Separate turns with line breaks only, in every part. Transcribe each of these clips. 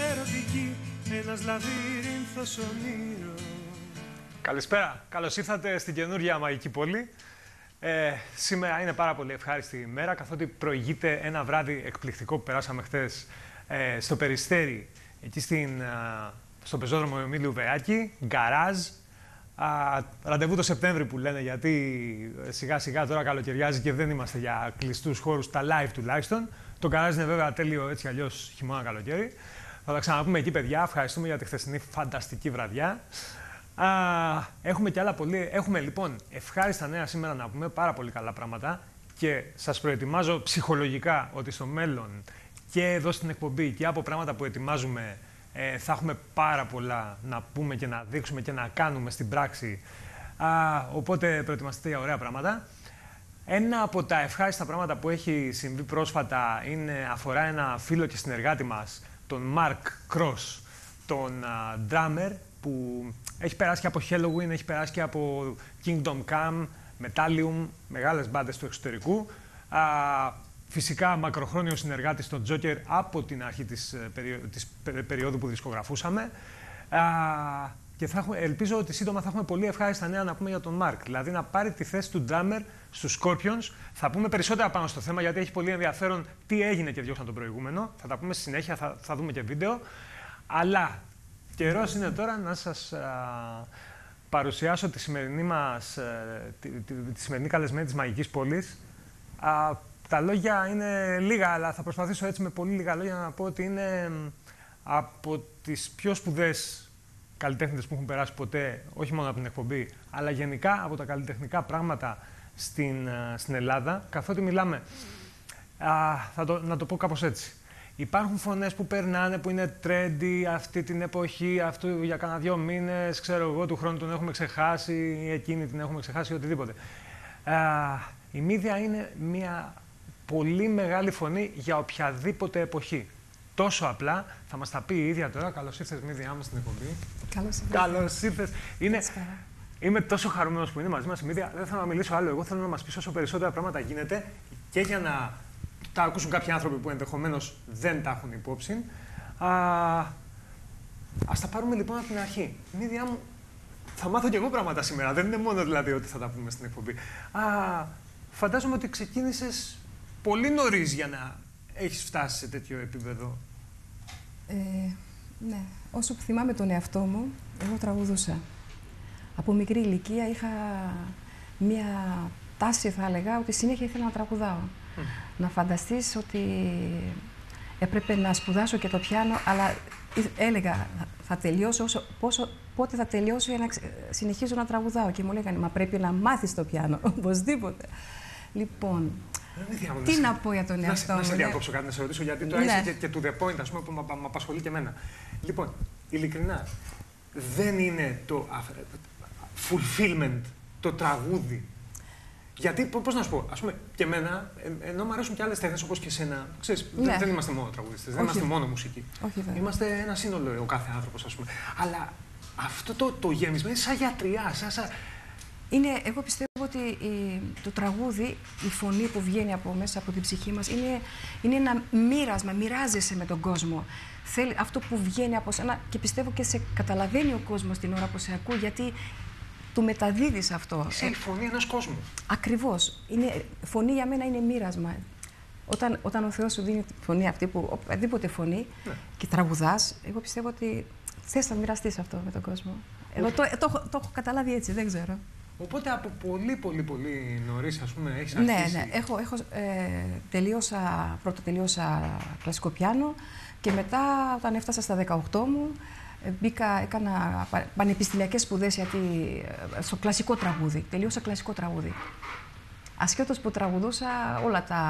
μαγική, ερωτική, ένας λαβύρινθος ονείρος.
Καλησπέρα. Καλώς ήρθατε στην καινούργια Μαγική Πόλη. Ε, σήμερα είναι πάρα πολύ ευχάριστη ημέρα, καθότι προηγείται ένα βράδυ εκπληκτικό που περάσαμε χθες ε, στο Περιστέρι, εκεί στην, α, στο πεζόδρομο Εμίλιου Βεάκη, γκαράζ. Α, ραντεβού το Σεπτέμβρη που λένε, γιατί ε, σιγά σιγά τώρα καλοκαιριάζει και δεν είμαστε για κλειστούς χώρους, τα live τουλάχιστον. Το γκαράζ είναι βέβαια τέλειο έτσι αλλιώς χειμώνα καλοκαίρι. Θα τα ξαναπούμε εκεί, παιδιά. Ευχαριστούμε για τη χθεσινή φανταστική βραδιά. Α, έχουμε και άλλα πολύ. Έχουμε λοιπόν ευχάριστα νέα σήμερα να πούμε πάρα πολύ καλά πράγματα και σας προετοιμάζω ψυχολογικά ότι στο μέλλον και εδώ στην εκπομπή και από πράγματα που ετοιμάζουμε ε, θα έχουμε πάρα πολλά να πούμε και να δείξουμε και να κάνουμε στην πράξη. Α, οπότε προετοιμαστείτε για ωραία πράγματα. Ένα από τα ευχάριστα πράγματα που έχει συμβεί πρόσφατα είναι, αφορά ένα φίλο και συνεργάτη μας, τον Mark Cross, τον α, drummer που έχει περάσει και από Halloween, έχει περάσει και από Kingdom Come, Metallium, μεγάλες μπάντες του εξωτερικού. Α, φυσικά μακροχρόνιο συνεργάτης στον Joker από την αρχή της, ε, περιο- της πε- περίοδου που δισκογραφούσαμε. Α, και θα έχουμε, ελπίζω ότι σύντομα θα έχουμε πολύ ευχάριστα νέα να πούμε για τον Mark. Δηλαδή να πάρει τη θέση του drummer στους Scorpions. Θα πούμε περισσότερα πάνω στο θέμα γιατί έχει πολύ ενδιαφέρον τι έγινε και διώξαν τον προηγούμενο. Θα τα πούμε στη συνέχεια, θα, θα δούμε και βίντεο. Αλλά καιρός είναι τώρα να σας α, παρουσιάσω τη σημερινή, μας, ε, τη, τη, τη σημερινή καλεσμένη της Μαγικής Πόλης. Α, τα λόγια είναι λίγα, αλλά θα προσπαθήσω έτσι με πολύ λίγα λόγια να πω ότι είναι μ, από τις πιο σπουδαίες καλλιτέχνες που έχουν περάσει ποτέ, όχι μόνο από την εκπομπή, αλλά γενικά από τα καλλιτεχνικά πράγματα στην, α, στην Ελλάδα, καθότι μιλάμε, α, θα το, να το πω κάπως έτσι. Υπάρχουν φωνές που περνάνε, που είναι trendy αυτή την εποχή, αυτού για κανένα δύο μήνες, ξέρω εγώ, του χρόνου τον έχουμε ξεχάσει, ή εκείνη την έχουμε ξεχάσει, οτιδήποτε. Α, η Μύδια είναι μια πολύ μεγάλη φωνή για οποιαδήποτε εποχή. Τόσο απλά θα μας τα πει η ίδια τώρα. Καλώς ήρθες Μύδια μου στην εκπομπή.
Καλώς ήρθατε.
Καλώς ήρθες. Είναι,
Καλησπέρα.
Είμαι τόσο χαρούμενος που είναι μαζί μας η Μύδια. Δεν θέλω να μιλήσω άλλο. Εγώ θέλω να μας πει όσο περισσότερα πράγματα γίνεται και για να τα ακούσουν κάποιοι άνθρωποι που ενδεχομένως δεν τα έχουν υπόψη. Α ας τα πάρουμε λοιπόν από την αρχή. Μύδια μου, θα μάθω κι εγώ πράγματα σήμερα. Δεν είναι μόνο δηλαδή ότι θα τα πούμε στην εκπομπή. Α, φαντάζομαι ότι ξεκίνησες πολύ νωρίς για να έχεις φτάσει σε τέτοιο επίπεδο.
Ε, ναι, όσο που θυμάμαι τον εαυτό μου, εγώ τραγουδούσα. Από μικρή ηλικία είχα μία τάση, θα έλεγα, ότι συνέχεια ήθελα να τραγουδάω. Να φανταστείς ότι έπρεπε να σπουδάσω και το πιάνο, αλλά ήθ- έλεγα θα τελειώσω όσο, πόσο, πότε θα τελειώσω για να ξε- συνεχίζω να τραγουδάω. Και μου λέγανε, μα πρέπει να μάθεις το πιάνο, οπωσδήποτε. Λοιπόν,
Ε, Μύδια μου,
Τι
σε-
να πω για τον
να σε-
εαυτό
Να
μου,
σε
ναι.
διακόψω κάτι να σε ρωτήσω, γιατί τώρα
Ναι.
είσαι και, και to the point, ας πούμε, που με με απασχολεί και εμένα. Λοιπόν, ειλικρινά, δεν είναι το αφ- fulfillment, το τραγούδι. Γιατί, πο- πώς να σου πω, ας πούμε, και εμένα, ε, ενώ μου αρέσουν και άλλες τέχνες όπως και εσένα, ξέρεις, δεν,
Ναι.
δεν είμαστε μόνο τραγουδιστές, δεν
Όχι.
είμαστε μόνο μουσική.
όχι βέβαια.
Είμαστε ένα σύνολο ο κάθε άνθρωπος, ας πούμε. Αλλά αυτό το, το γέμισμα είναι σαν γιατριά, σαν, σαν...
Είναι, εγώ πιστεύω ότι η- το τραγούδι, η φωνή που βγαίνει από μέσα από την ψυχή μας, είναι, είναι ένα μοίρασμα, μοιράζεσαι με τον κόσμο. Θέλει, αυτό που βγαίνει από σένα και πιστεύω και σε καταλαβαίνει ο κόσμος την ώρα που σε ακούει, γιατί του μεταδίδεις αυτό.
Είσαι η φωνή ενός κόσμου.
Ακριβώς. Είναι, φωνή για μένα είναι μοίρασμα. Όταν, όταν ο Θεός σου δίνει τη φωνή αυτή, που, οποιαδήποτε φωνή,
Ναι.
και τραγουδάς, εγώ πιστεύω ότι θες να μοιραστείς αυτό με τον κόσμο. Εγώ το, το, έχω- το έχω καταλάβει έτσι, δεν ξέρω.
Οπότε από πολύ πολύ πολύ νωρίς, ας πούμε, έχεις
Ναι,
αρχίσει.
ναι. Έχω, έχω, ε, τελείωσα, πρώτα τελείωσα κλασικό πιάνο και μετά όταν έφτασα στα 18 μου ε, μπήκα, έκανα πα- πανεπιστημιακές σπουδές γιατί, ε, στο κλασικό τραγούδι. Τελείωσα κλασικό τραγούδι. Ασχέτως που τραγουδούσα όλα τα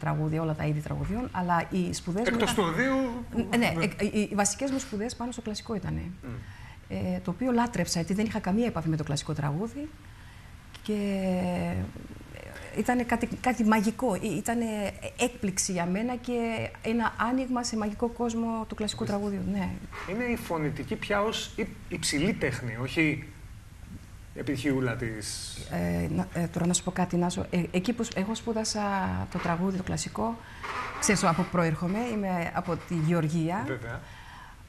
τραγούδια, όλα τα είδη τραγουδιών, αλλά οι σπουδές μου
Εκτός
ήταν-
του οδείου...
ε, Ναι, ε, οι, οι βασικές μου σπουδές πάνω στο κλασικό ήταν. Ε, το οποίο λάτρεψα, γιατί δεν είχα καμία επαφή με το κλασικό τραγούδι και ήταν κάτι, κάτι μαγικό. Ήταν έκπληξη για μένα και ένα άνοιγμα σε μαγικό κόσμο του κλασικού τραγούδιου. Ναι.
Είναι η φωνητική πια ως υ- υψηλή τέχνη, όχι επιτυχιούλα της.
Ε, να- ε, τώρα να σου πω κάτι, Νάσο. Ε, εκεί που σ- εγώ σπούδασα το τραγούδι, το κλασικό, ξέρεις από πού προέρχομαι, είμαι από τη Γεωργία,
Βέβαια.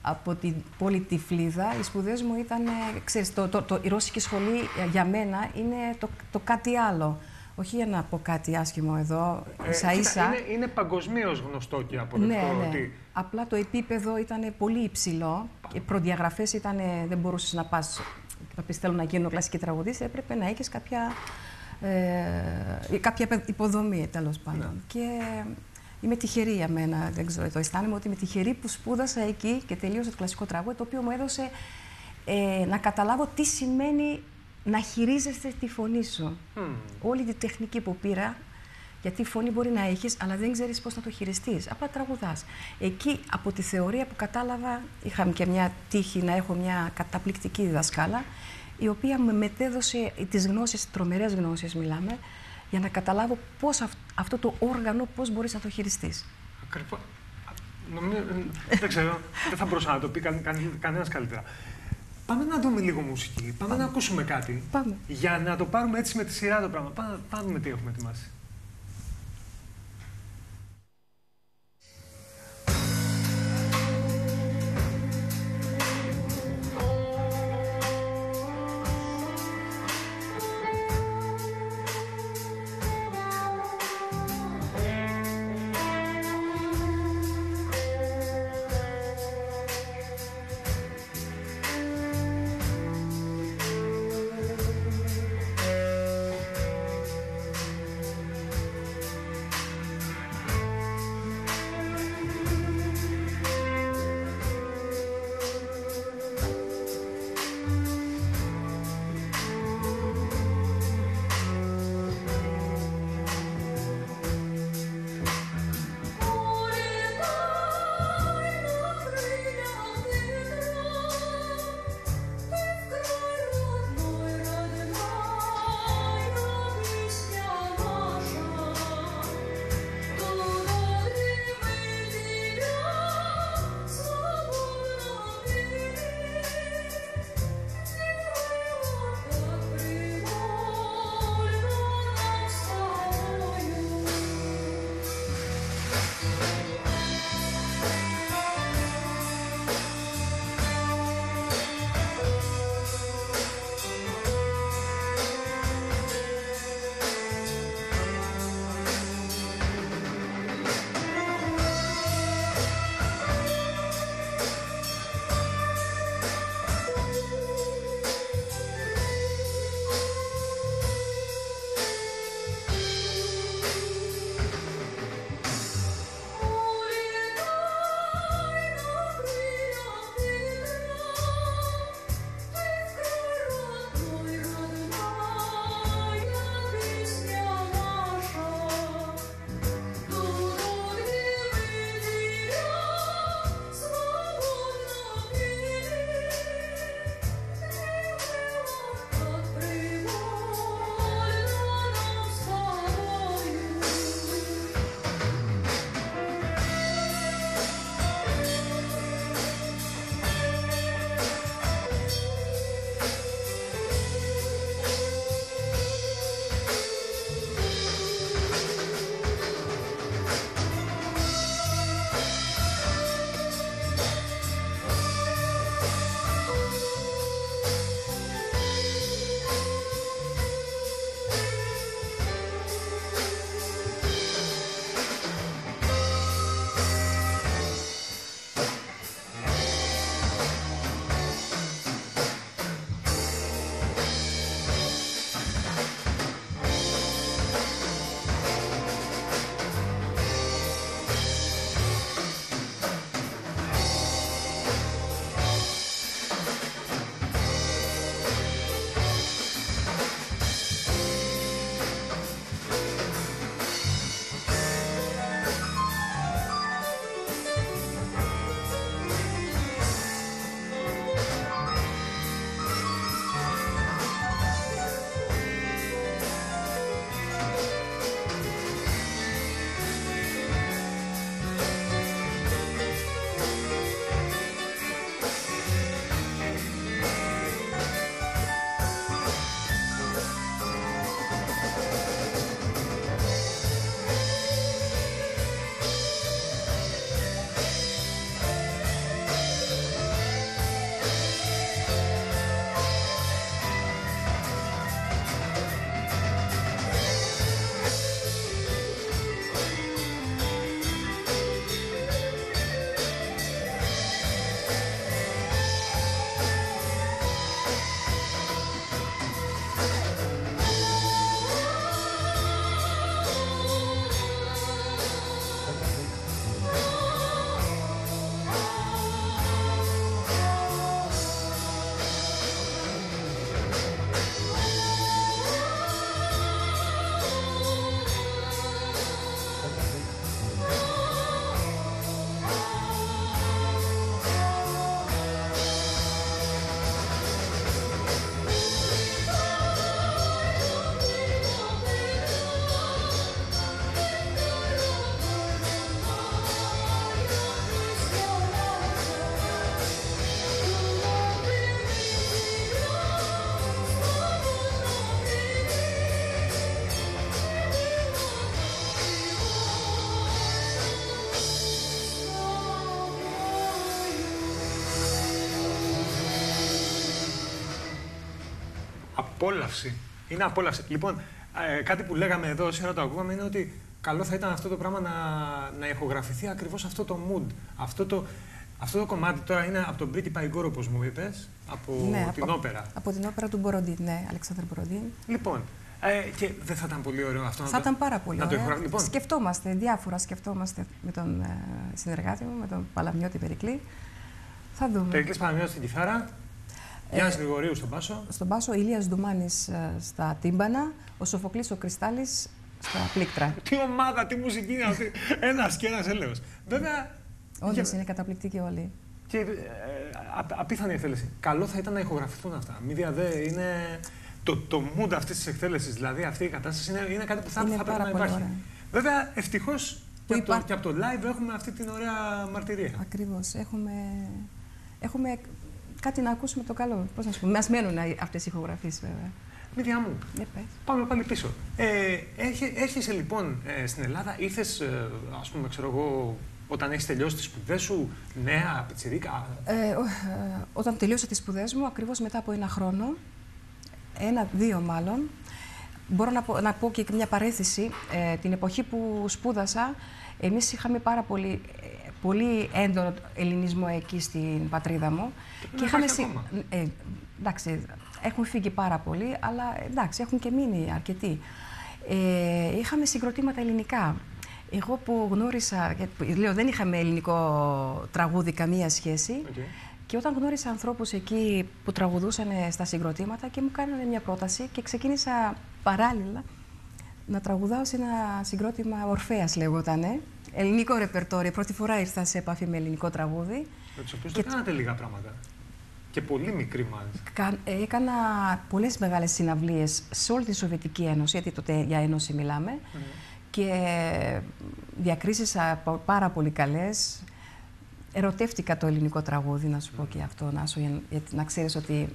Από την πόλη Τυφλίδα. Οι σπουδές μου ήταν, ε, ξέρεις, το, το, το, η ρώσικη σχολή ε, για μένα είναι το, το κάτι άλλο. Όχι για να πω κάτι άσχημο εδώ,
Ε,
ίσα
κοίτα,
ίσα.
Είναι, είναι παγκοσμίως γνωστό και αποδεκτό
Ναι, ναι.
ότι.
Απλά το επίπεδο ήταν πολύ υψηλό. Οι προδιαγραφές ήταν. Δεν μπορούσες να πας. Να πεις θέλω να γίνω κλασική τραγουδίστρια, έπρεπε να έχει κάποια, ε, κάποια υποδομή τέλος πάντων. Και είμαι τυχερή για μένα. Δεν ξέρω, το αισθάνομαι ότι είμαι τυχερή που σπούδασα εκεί και τελείωσα το κλασικό τραγούδι, το οποίο μου έδωσε ε, να καταλάβω τι σημαίνει να χειρίζεσαι τη φωνή σου.
Μμ.
Όλη τη τεχνική που πήρα, γιατί φωνή μπορεί να έχεις, αλλά δεν ξέρεις πώς να το χειριστείς. Απλά τραγουδάς. Εκεί, από τη θεωρία που κατάλαβα, είχαμε και μια τύχη να έχω μια καταπληκτική δασκάλα, η οποία με μετέδωσε τις γνώσεις, τρομερές γνώσεις μιλάμε, για να καταλάβω πώς αυ- αυτό το όργανο, πώς μπορείς να το χειριστείς.
Ακριβώς. Νομίζω, ε, δεν ξέρω, δεν θα μπορούσα να το πει καν, καν, κανένας καλύτερα. Πάμε να δούμε λίγο μουσική. Πάμε, να ακούσουμε κάτι.
Πάμε.
Για να το πάρουμε έτσι με τη σειρά το πράγμα. Πάμε, πάμε να δούμε τι έχουμε ετοιμάσει. Απόλαυση. Είναι απόλαυση. Λοιπόν, ε, κάτι που λέγαμε εδώ, σήμερα το ακούγαμε, είναι ότι καλό θα ήταν αυτό το πράγμα να, να ηχογραφηθεί ακριβώς αυτό το mood. Αυτό το, αυτό το κομμάτι τώρα είναι από τον πρίγκιπα Ιγκόρο, όπως μου είπες, από
Ναι,
την
από-
όπερα.
Από την όπερα του Μποροντίν, ναι, Αλεξάνδρ Μποροντίν.
Λοιπόν, ε, και δεν θα ήταν πολύ ωραίο αυτό να
Θα
το,
ήταν πάρα πολύ
να το
ωραία.
ηχογραφεί. Λοιπόν,
Σκεφτόμαστε, διάφορα σκεφτόμαστε με τον ε, συνεργάτη μου, με τον Παλαμιώτη Περικλή. Θα δούμε.
Περικλής Παναγιώτης στην κιθάρα,
Ε,
Γιάννης Γρηγορίου στον μπάσο.
Στον Πάσο, ο Ηλίας Ντουμάνης ε, στα τύμπανα, ο Σοφοκλής ο Κρυστάλλης στα πλήκτρα.
Τι ομάδα, τι μουσική είναι αυτή. ένας και ένας έλεος. Βέβαια,
Όντως
για-
είναι καταπληκτικοί όλοι.
Και ε, α- απίθανη εκτέλεση. Καλό θα ήταν να ηχογραφηθούν αυτά. Μη διαδέ, είναι το, το mood αυτής της εκτέλεσης, δηλαδή αυτή η κατάσταση είναι, είναι κάτι που θα,
Είναι
θα πρέπει
πάρα
να
πολύ
υπάρχει.
ωραία.
Βέβαια, ευτυχώς και, από το-
υπά-
και από το live έχουμε αυτή την ωραία μαρτυρία.
Ακριβώς. Έχουμε, έχουμε κάτι να ακούσουμε το καλό. Πώς να σου πω, μας μένουν αυτές οι ηχογραφίες βέβαια.
Μίδια μου,
Για πες.
πάμε πάλι πίσω. Ε, έρχε- έρχεσαι λοιπόν ε, στην Ελλάδα, ήρθες, ας πούμε, ξέρω εγώ, όταν έχεις τελειώσει τις σπουδές σου, νέα, πιτσιρίκα;
Ε, ο- ε, όταν τελείωσα τις σπουδές μου, ακριβώς μετά από ένα χρόνο, ένα-δύο μάλλον, μπορώ να πω, να πω και μια παρέθεση. Ε, την εποχή που σπούδασα, εμείς είχαμε πάρα πολύ, ε, πολύ έντονο ελληνισμό εκεί στην πατρίδα μου.
να υπάρχει
συ-
ακόμα.
ε, εντάξει, έχουν φύγει πάρα πολλοί, αλλά εντάξει, έχουν και μείνει αρκετοί. Ε, είχαμε συγκροτήματα ελληνικά. Εγώ που γνώρισα, γιατί, λέω δεν είχαμε ελληνικό τραγούδι καμία σχέση,
Οκ.
και όταν γνώρισα ανθρώπους εκεί που τραγουδούσαν στα συγκροτήματα και μου κάνανε μια πρόταση και ξεκίνησα παράλληλα να τραγουδάω σε ένα συγκρότημα Ορφέας λεγότανε. Ελληνικό ρεπερτόριο. Πρώτη φορά ήρθα σε επαφή με ελληνικό τραγούδι.
Με τους οποίους
Και-
δεν κάνατε λίγα πράγματα. Και πολύ μικρή μάλιστα.
Κα- ε, Έκανα πολλές μεγάλες συναυλίες σε όλη τη Σοβιετική Ένωση, γιατί τότε για Ένωση μιλάμε. Και διακρίσεις από πάρα πολύ καλές. Ερωτεύτηκα το ελληνικό τραγούδι, να σου πω και αυτό, να, σου, για- γιατί να ξέρεις ότι...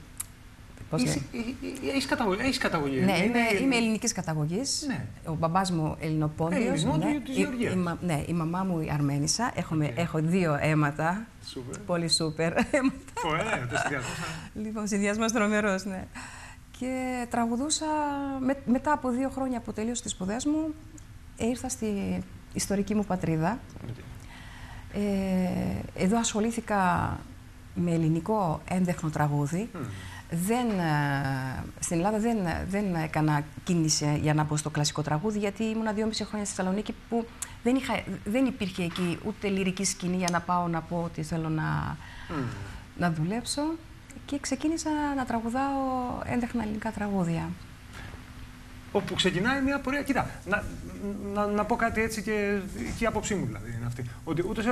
Πώς
Είσαι-
λέει.
ε, ε, Έχεις καταγωγή. Έχεις καταγωγή.
Ναι,
Είναι-
είμαι, είμαι ελληνικής καταγωγής.
Ναι.
Ο μπαμπάς μου Ελληνοπόντιος.
Ελληνισμό
ναι.
του- της
Η-
Γεωργίας.
η μα- ναι, η μαμά μου η Αρμένισσα. Έχουμε,
Οκ.
Έχω δύο αίματα.
Σούπερ.
Πολύ σούπερ αίματα.
Ωραία, το συνδυασμό.
Λοιπόν, συνδυασμός τρομερός, ναι. Και τραγουδούσα με- μετά από δύο χρόνια που τελείωσα τις σπουδές μου, ήρθα στη ιστορική μου πατρίδα. Ε, εδώ ασχολήθηκα με ελληνικό έντεχνο τραγούδι. Δεν, ε, στην Ελλάδα δεν, δεν έκανα κίνηση για να μπω στο κλασικό τραγούδι, γιατί ήμουνα δυόμιση χρόνια στη Θεσσαλονίκη που δεν, είχα, δεν υπήρχε εκεί ούτε λυρική σκηνή για να πάω να πω ότι θέλω να, να δουλέψω και ξεκίνησα να τραγουδάω έντεχνα ελληνικά τραγούδια.
Όπου ξεκινάει μια πορεία. Κοίτα, να, να, να πω κάτι έτσι και, και η άποψή μου δηλαδή είναι αυτή. Ότι ούτως ή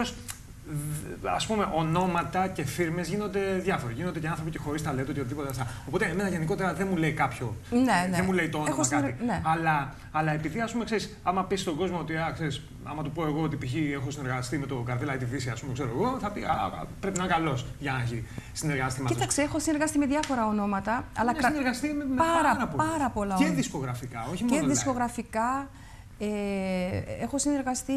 άλλω, ας πούμε, ονόματα και φίρμες γίνονται διάφοροι. Γίνονται και άνθρωποι και χωρίς ταλέντο και οτιδήποτε αυτά. Οπότε, εμένα γενικότερα δεν μου λέει κάποιο.
Ναι, ναι.
Δεν μου λέει το όνομα
Έχω συνεργα-
κάτι.
ναι.
Αλλά, αλλά επειδή, ας πούμε, ξέρεις, άμα πεις στον κόσμο ότι, α, ξέρεις, άμα του πω εγώ ότι π.χ. έχω συνεργαστεί με το Καρδίλα τη Δύση, ας πούμε, ξέρω εγώ, θα πει, α, α, πρέπει να είναι καλός για να έχει συνεργαστεί μαζί.
Κοίταξε, έχω συνεργαστεί με διάφορα ονόματα, αλλά
Έχει συνεργαστεί με, με
πάρα,
πάρα, πολλούς.
πάρα πολλά
Και
ονόματα.
δισκογραφικά, όχι
και
μόνο live.
δισκογραφικά. Ε, έχω συνεργαστεί,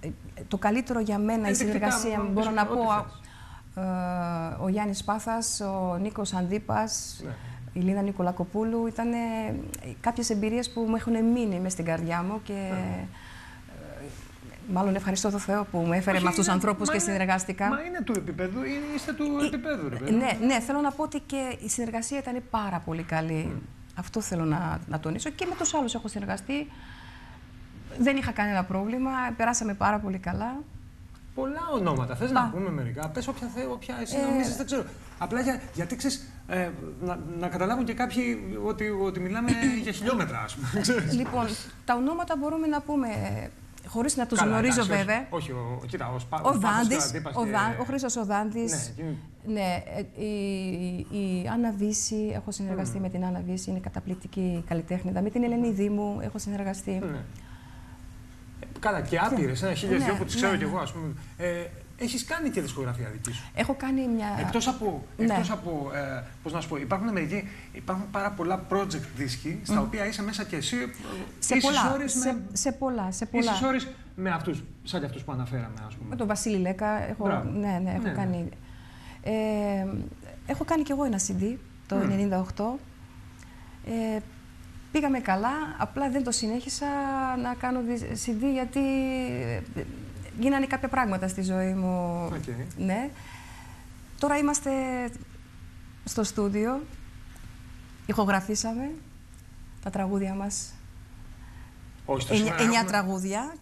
ε, το καλύτερο για μένα η
Ενδεικτικά,
συνεργασία
μ,
μου, μπορώ
ό,τι
να πω,
θες.
ε, ο Γιάννης Πάθας, ο Νίκος Αντίπας,
Ναι.
η Λίνα Νικολακοπούλου, ήταν κάποιες εμπειρίες που μου έχουν μείνει μες στην καρδιά μου και
Ναι.
ε, μάλλον ευχαριστώ τον Θεό που μου έφερε
Όχι,
με αυτούς τους
είναι-
ανθρώπους
μα
και
είναι-
συνεργάστηκα.
Μα είναι του επίπεδου, είναι- είστε του
Ε,
επίπεδου, ρε παιδί.
Ναι, ναι, θέλω να πω ότι και η συνεργασία ήταν πάρα πολύ καλή. Αυτό θέλω να, να τονίσω. Και με τους άλλους έχω συνεργαστεί. Δεν είχα κανένα πρόβλημα. Περάσαμε πάρα πολύ καλά.
Πολλά ονόματα. Θες
Πα.
να πούμε μερικά; Πες όποια, θε, όποια εσύ
Ε,
νομίζεις, δεν ξέρω. Απλά για, γιατί ξέρεις, ε, να, να καταλάβουν και κάποιοι ότι, ότι μιλάμε για χιλιόμετρα, ας πούμε. ξέρεις.
λοιπόν, τα ονόματα μπορούμε να πούμε, χωρίς να τους
Καλά,
γνωρίζω
εντάξει, όχι.
βέβαια.
Όχι, ο, κοίτα, ο, Σπα,
Ο
Σπάθος και
Δάντης,
Αντίπας
ο,
και-
Δά, ο Χρήστος ο Δάντης.
Ναι, εκείνη-
Ναι, ε, η, η Άννα Βύση, έχω συνεργαστεί με την Άννα Βύση, είναι καταπληκτική καλλιτέχνηδα. Με την Ελένη Δήμου έχω συνεργαστεί.
ναι. Ε, Καλά, και άπειρες, ένα χίλια
Ναι,
δυο που τις
ναι,
ξέρω
ναι.
κι εγώ, ας πούμε. Ε, έχεις κάνει και δισκογραφία δική σου;
Έχω κάνει μια...
Εκτός από,
Ναι.
εκτός από ε, πώς να σου πω, υπάρχουν μερικοί, υπάρχουν πάρα πολλά project δίσκοι, στα οποία είσαι μέσα και εσύ, ε,
σε,
ίσες
πολλά,
ώρες
σε,
με,
σε πολλά, σε πολλά.
ίσες ώρες με αυτούς, σαν και αυτούς που αναφέραμε, ας πούμε.
Με τον Βασίλη Λέκα, έχω,
Μπράβο.
ναι, ναι, έχω
Ναι, ναι.
κάνει. Ε, έχω κάνει κι εγώ ένα CD το
Μμ.
98. Ε, πήγαμε καλά, απλά δεν το συνέχισα να κάνω CD γιατί ε, γίνανε κάποια πράγματα στη ζωή μου.
Okay.
Ναι. Τώρα είμαστε στο στούντιο, ηχογραφήσαμε τα τραγούδια μας.
Όχι, το
εννιά,
έχουμε...
τραγούδια.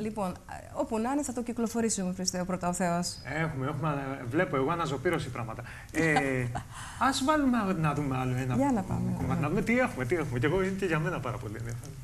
Λοιπόν, όπου να είναι θα το κυκλοφορήσουμε, Χριστέ, πρώτα ο Θεός.
Έχουμε, έχουμε, βλέπω εγώ αναζωπήρωση πράγματα. Ε, ας βάλουμε να δούμε άλλο ένα
Για να πάμε.
κομμάτι, να δούμε τι έχουμε, τι έχουμε. Και εγώ είναι και για μένα πάρα πολύ ενδιαφέρον.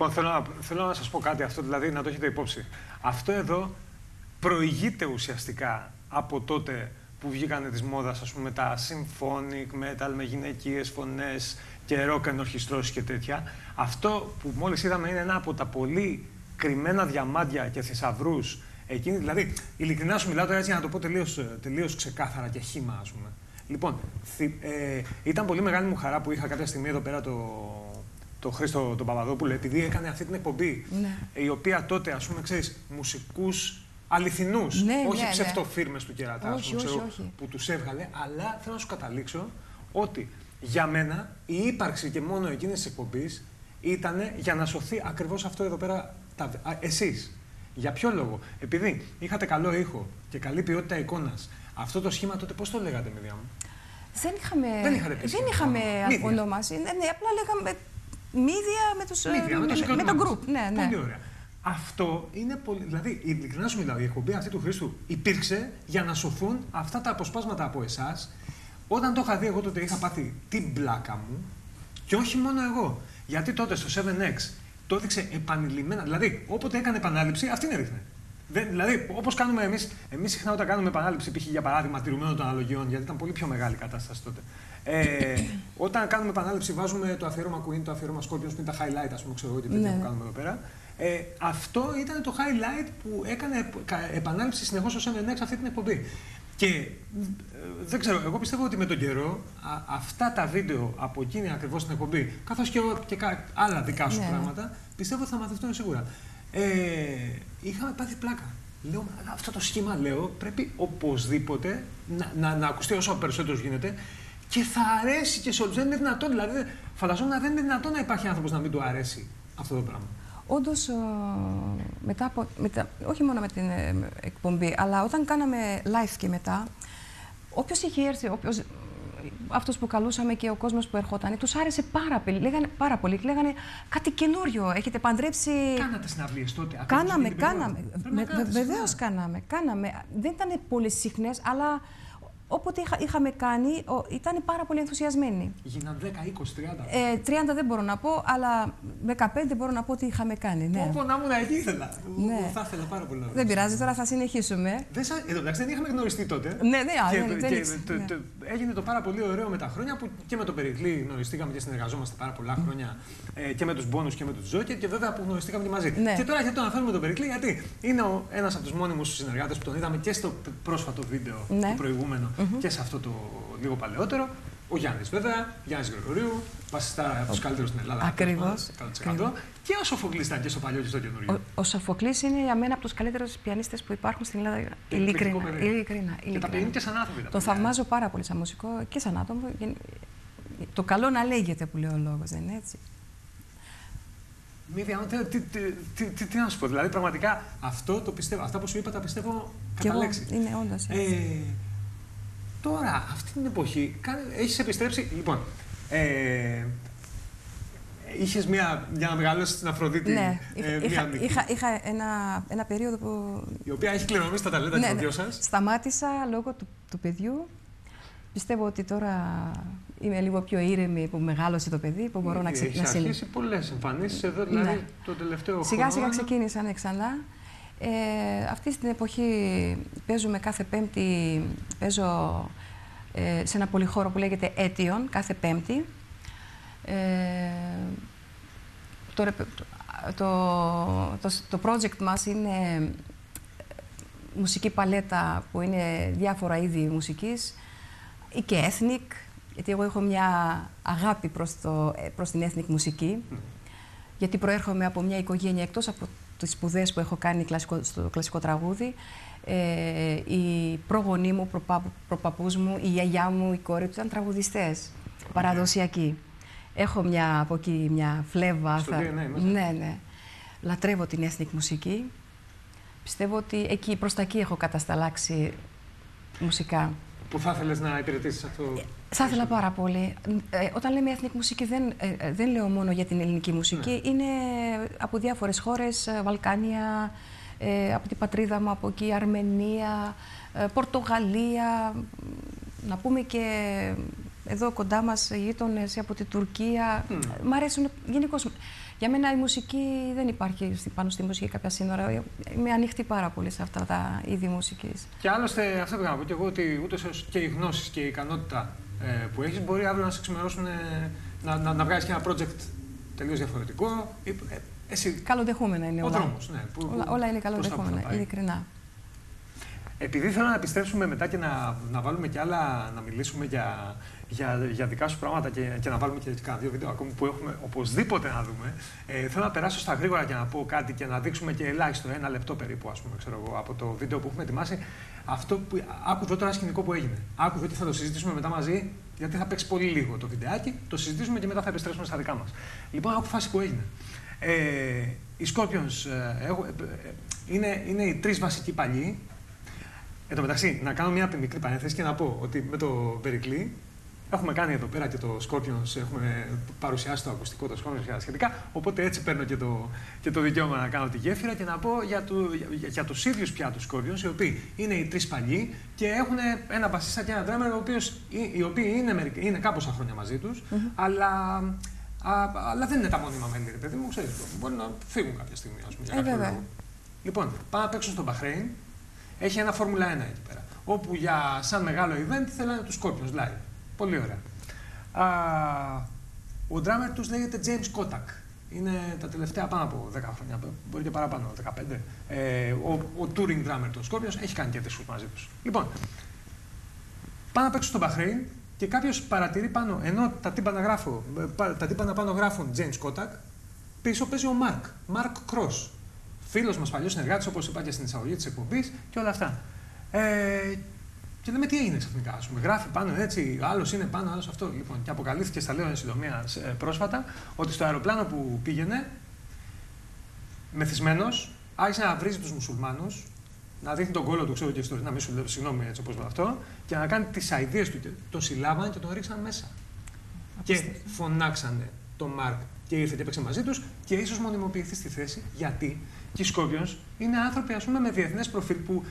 Λοιπόν, θέλω να, θέλω να σας πω κάτι αυτό, δηλαδή να το έχετε υπόψη. Αυτό εδώ προηγείται ουσιαστικά από τότε που βγήκανε της μόδας, ας πούμε, τα symphonic metal με γυναικείες φωνές και rock ενορχιστρώσεις και τέτοια. Αυτό που μόλις είδαμε είναι ένα από τα πολύ κρυμμένα διαμάντια και θησαυρούς. Εκείνη, δηλαδή, ειλικρινά σου μιλάω τώρα έτσι για να το πω τελείως, τελείως ξεκάθαρα και χήμα, ας πούμε. Λοιπόν, ε, ήταν πολύ μεγάλη μου χαρά που είχα κάποια στιγμή εδώ πέρα το, το Χρήστο τον Παπαδόπουλο, επειδή έκανε αυτή την εκπομπή,
Ναι.
η οποία τότε, ας πούμε, ξέρεις, μουσικούς αληθινούς,
Ναι,
όχι
ναι, ναι.
ψευτοφύρμες του κερατά, ας
Όχι,
πούμε,
όχι,
ξέρω,
όχι.
που τους έβγαλε, αλλά θέλω να σου καταλήξω ότι για μένα η ύπαρξη και μόνο εκείνης της εκπομπής ήταν για να σωθεί ακριβώς αυτό εδώ πέρα, τα, α, εσείς. Για ποιο λόγο, επειδή είχατε καλό ήχο και καλή ποιότητα εικόνας, αυτό το σχήμα τότε πώς το λέγατε, παιδιά μου;
Δεν είχαμε,
Δεν είχατε πει
δεν
σχήμα.
είχαμε
Μύδια.
ονομάσει. Ναι, ναι, απλά λέγαμε μύδια με, τους,
Μύδια, με το
με,
συγκρότημά
τον
μας.
group. Ναι, ναι.
Πολύ ωραία.
αυτό είναι πολύ. Δηλαδή, ειλικρινά σου μιλάω, η εκπομπή αυτή του Χρήστου υπήρξε για να σωθούν αυτά τα αποσπάσματα από εσάς. Όταν το είχα δει, εγώ τότε είχα πάθει την πλάκα μου και όχι μόνο εγώ. Γιατί τότε στο 7X το έδειξε επανειλημμένα. Δηλαδή, όποτε έκανε επανάληψη, αυτήν έδειχνε. Δεν, δηλαδή, όπως κάνουμε εμείς, εμείς συχνά όταν κάνουμε επανάληψη, π.χ. για παράδειγμα, τηρουμένων των αναλογιών, γιατί ήταν πολύ πιο μεγάλη η κατάσταση τότε. Ε, όταν κάνουμε επανάληψη, βάζουμε το αφιέρωμα Queen, το αφιέρωμα Scorpions, που είναι τα highlight, ας πούμε, ξέρω εγώ τι τέτοια
Ναι.
που κάνουμε εδώ πέρα. Ε, αυτό ήταν το highlight που έκανε κα- επανάληψη συνεχώς στο 7X αυτή την εκπομπή. Και ε, δεν ξέρω, εγώ πιστεύω ότι με τον καιρό α- αυτά τα βίντεο από εκείνη ακριβώς την εκπομπή, καθώς και, ο- και κα- άλλα δικά σου
Ναι.
πράγματα, πιστεύω ότι θα μαθευτούν σίγουρα. Ε, είχαμε πάθει πλάκα. Λέω, «Αλλά αυτό το σχήμα, λέω, πρέπει οπωσδήποτε να, να, να ακουστεί όσο περισσότερος γίνεται και θα αρέσει και σε όλους. Δεν είναι δυνατόν, δηλαδή, φανταζόμουν να δεν είναι δυνατόν να υπάρχει άνθρωπος να μην του αρέσει αυτό το πράγμα.
Όντως, μετά από, μετά, όχι μόνο με την ε, εκπομπή, αλλά όταν κάναμε live και μετά, όποιος είχε έρθει, όποιος, αυτός που καλούσαμε και ο κόσμος που ερχόταν, τους άρεσε πάρα πολύ. Λέγανε, πάρα πολύ. Λέγανε κάτι καινούριο, έχετε παντρέψει...
Κάνατε συναυλίες τότε. ακριβώς
Κάναμε,
εκείνη την περίοδο.
κάναμε.
Πρέπει να
Με,
κάνατε
Βεβαίως
συχνά.
κάναμε, κάναμε. Δεν ήταν πολύ συχνές, αλλά όποτε είχα, είχαμε κάνει, ο, ήταν πάρα πολύ ενθουσιασμένοι.
Γίναν 10, 20, 30.
Ε, 30 δεν μπορώ να πω, αλλά 15 μπορώ να πω ότι είχαμε κάνει. Ναι.
Όπω να ήμουν εκεί ήθελα.
Ναι.
Θα ήθελα πάρα πολύ να
Δεν πειράζει, τώρα θα συνεχίσουμε.
Δεν σα... Εδώ εντάξει, δεν είχαμε γνωριστεί τότε.
Ναι, ναι, α,
και,
δεν- δεν
και
ήξερα,
το-
ναι.
το- έγινε το πάρα πολύ ωραίο με τα χρόνια που και με τον Περικλή γνωριστήκαμε και συνεργαζόμαστε πάρα πολλά χρόνια ε, και με τους Μπόνους και με τους Τζόκερ και βέβαια που γνωριστήκαμε και μαζί.
Ναι.
Και τώρα γιατί τον αναφέρουμε τον Περικλή, γιατί είναι ένας από τους μόνιμους συνεργάτες που τον είδαμε και στο πρόσφατο βίντεο
Ναι.
το προηγούμενο και σε αυτό το λίγο παλαιότερο. Ο Γιάννης, βέβαια, Γιάννης Γρηγορίου, βασιστά από τους καλύτερους στην Ελλάδα.
Ακριβώς,
100%.
ακριβώς.
Και ο Σοφοκλής ήταν και στο παλιό και στο καινούριο.
Ο, ο Σοφοκλής είναι για μένα από τους καλύτερους πιανίστες που υπάρχουν στην Ελλάδα.
Εκπληκτικό
Ειλικρινά.
παιδί.
ειλικρινά,
Και τα
ειλικρινά.
πηγαίνει και σαν άνθρωποι. τα
Τον
παιδιά.
θαυμάζω πάρα πολύ σαν μουσικό και σαν άτομο. Γεν- Το καλό να λέγεται που λέει ο λόγος, δεν είναι έτσι;
Μη δια- τι, τι, τι, τι, τι, τι να σου πω, δηλαδή πραγματικά αυτό το πιστεύω. Αυτά που σου είπα τα πιστεύω
Και
κατά
εγώ
λέξη.
είναι όντως έτσι.
Ε, τώρα, αυτή την εποχή, έχεις επιστρέψει. Λοιπόν, ε, είχες μια, για να μεγαλώσεις την Αφροδίτη.
ναι,
ε,
είχα,
μια
είχα,
μικρή,
είχα, είχα ένα, ένα περίοδο που
η οποία έχει κληρονομήσει τα ταλέντα
ναι,
των
ναι,
δυο σας.
σταμάτησα λόγω του, του παιδιού. Πιστεύω ότι τώρα είμαι λίγο πιο ήρεμη που μεγάλωσε το παιδί, που μπορώ να, ξε,
Έχει
να συνεχίσω.
αρχίσει πολλές εμφανίσεις εδώ, δηλαδή
Ναι.
το τελευταίο
Σιγά σιγά
χρόνο.
ξεκίνησαν ξανά. Ε, αυτή την εποχή παίζουμε κάθε πέμπτη, παίζω ε, σε ένα πολυχώρο που λέγεται Έτιον, κάθε πέμπτη. Ε, το, ρεπε- το, το, το project μας είναι μουσική παλέτα που είναι διάφορα είδη μουσικής ή και ethnic, γιατί εγώ έχω μια αγάπη προς, το, ε, προς την ethnic μουσική γιατί προέρχομαι από μια οικογένεια εκτός από τις σπουδές που έχω κάνει κλασικό, στο κλασικό τραγούδι. Ε, οι προγονείς μου, προπα, προπαππούς μου, η γιαγιά μου, η κόρη του ήταν τραγουδιστές, παραδοσιακοί. Έχω μια, από εκεί μια φλέβα.
Στο DNA μέσα.
ναι, ναι. Λατρεύω την ethnic μουσική. Πιστεύω ότι εκεί, προς τα εκεί έχω κατασταλάξει μουσικά.
Που θα ήθελε να υπηρετήσεις αυτό;
Θα ήθελα πάρα πολύ. Ε, όταν λέμε ethnic μουσική, δεν, ε, ε, δεν λέω μόνο για την ελληνική μουσική.
Ναι.
Είναι από διάφορες χώρες, ε, Βαλκάνια, ε, από την πατρίδα μου, από εκεί, Αρμενία, ε, Πορτογαλία, να πούμε και εδώ κοντά μας γείτονες από την Τουρκία.
Μμ.
Μ' αρέσουν γενικώς. Για μένα η μουσική δεν υπάρχει στη- πάνω στη μουσική κάποια σύνορα. Ε, Είμαι ανοιχτή πάρα πολύ σε αυτά τα είδη μουσικής.
Και άλλωστε, αυτό πήγα να πω και εγώ ότι ούτε και οι γνώσεις και η ικανότητα ε, που έχεις μπορεί αύριο να σε ξημερώσουν ε, να, να, να βγάλεις και ένα project τελείως διαφορετικό. Ε, ε, εσύ,
Καλοδεχούμενα είναι
ο
όλα.
δρόμος. Ναι, που,
Όλα, όλα είναι
προς τα που θα
καλοδεχόμενα,
πάει.
ειλικρινά.
Επειδή θέλω να επιστρέψουμε μετά και να, να βάλουμε κι άλλα, να μιλήσουμε για, για, για δικά σου πράγματα και, και να βάλουμε και κάνα δύο βίντεο ακόμη που έχουμε οπωσδήποτε να δούμε. Ε, θέλω να περάσω στα γρήγορα και να πω κάτι και να δείξουμε και ελάχιστο ένα λεπτό περίπου, ας πούμε, ξέρω εγώ, από το βίντεο που έχουμε ετοιμάσει. Αυτό που, άκου εδώ τώρα σκηνικό που έγινε. Άκου εδώ και θα το συζητήσουμε μετά μαζί, γιατί θα παίξει πολύ λίγο το βιντεάκι. Το συζητήσουμε και μετά θα επιστρέψουμε στα δικά μας. Λοιπόν, άκου φάση που έγινε. Ε, οι Scorpions ε, έχω- ε, ε, είναι, είναι οι τρεις βασικοί παλιοί Εν τω μεταξύ, να κάνω μια μικρή παρένθεση και να πω ότι με το Περικλή Έχουμε κάνει εδώ πέρα και το Scorpions, έχουμε παρουσιάσει το ακουστικό το Scorpions και τα σχετικά. Οπότε έτσι παίρνω και το, και το δικαίωμα να κάνω τη γέφυρα και να πω για, το, για, για τους ίδιους πια τους Scorpions, οι οποίοι είναι οι τρεις παλιοί και έχουν ένα μπασίστα και ένα drummer, οι οποίοι είναι, είναι κάπως χρόνια μαζί τους, αλλά Α, αλλά δεν είναι τα μόνιμα μέλη, παιδί μου, ξέρεις. Μπορεί να φύγουν κάποια στιγμή, ας πούμε. Για ε, Λοιπόν, πάμε να παίξουν στο Μπαχρέιν. Έχει ένα Φόρμουλα 1 εκεί πέρα. Όπου για σαν μεγάλο event θέλανε τους Scorpions live. Πολύ ωραία. Α, ο drummer τους λέγεται James Kotak. Είναι τα τελευταία πάνω από 10 χρόνια, μπορεί και παραπάνω, 15. Ε, ο, ο touring drummer του Scorpions έχει κάνει και δίσκους μαζί τους. Λοιπόν, πάμε να παίξουν στο Bahrain και κάποιος παρατηρεί πάνω, ενώ τα τύπανα, γράφω, τα τύπανα πάνω γράφουν James Kotak, πίσω παίζει ο Mark, Mark Cross. Φίλος μας, παλιός συνεργάτης, όπως είπα και στην εισαγωγή της εκπομπής και όλα αυτά. Ε, και λέμε τι έγινε ξαφνικά. Α πούμε, γράφει πάνω έτσι, άλλος είναι πάνω, άλλος αυτό. Λοιπόν, και αποκαλύφθηκε, στα λέω εν συντομία ε, πρόσφατα, ότι στο αεροπλάνο που πήγαινε, μεθυσμένος, άρχισε να βρίζει τους μουσουλμάνους, να δείχνει τον κόλλο του, ξέρω και ιστορία, να μην σου λέω συγγνώμη έτσι όπως με αυτό, και να κάνει τις αειδίες του. Το συλλάβανε και τον ρίξαν μέσα. Και φωνάξανε τον Μάρκ και ήρθε και έπαιξε μαζί τους και ίσως μονιμοποιηθεί στη θέση. Γιατί και οι Σκόπιονς είναι άνθρωποι ας πούμε, με διεθνές προφίλ που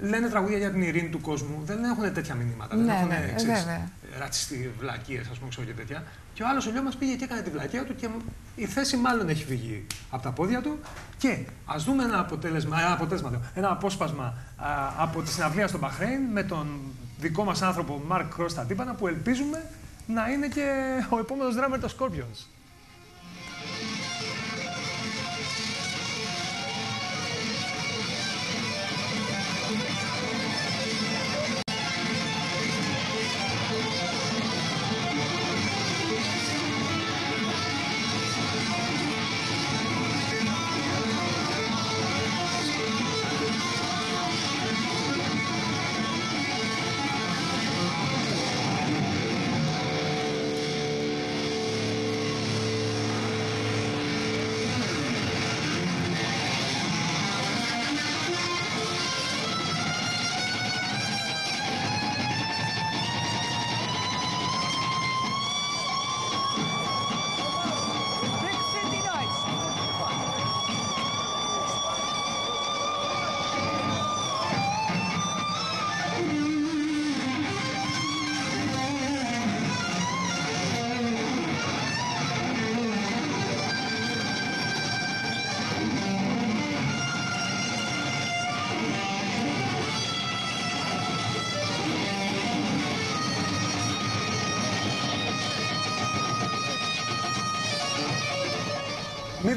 ε, λένε τραγούδια για την ειρήνη του κόσμου, δεν έχουν τέτοια μηνύματα.
Ναι,
δεν έχουν
ναι,
ναι, ρατσιστή βλακίες, ας πούμε, ξέρω και τέτοια. Και ο άλλος ο μα πήγε και έκανε τη βλακία του και η θέση μάλλον έχει φύγει από τα πόδια του. Και ας δούμε ένα αποτέλεσμα, ένα, αποτέλεσμα, ένα απόσπασμα α, από τη συναυλία στο Μπαχρέιν με τον δικό μας άνθρωπο Μαρκ Κρός στα τύπανα που ελπίζουμε να είναι και ο επόμενος δράμερ των Scorpions.